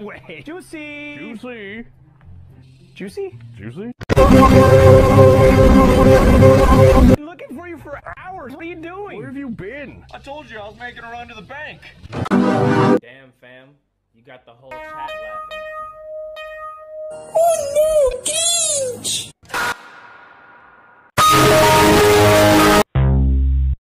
way. Juicy. Juicy. Juicy? Juicy? Been looking for you for hours. What are you doing? Where have you been? I told you I was making a run to the bank. Damn, fam. You got the whole chat laughing.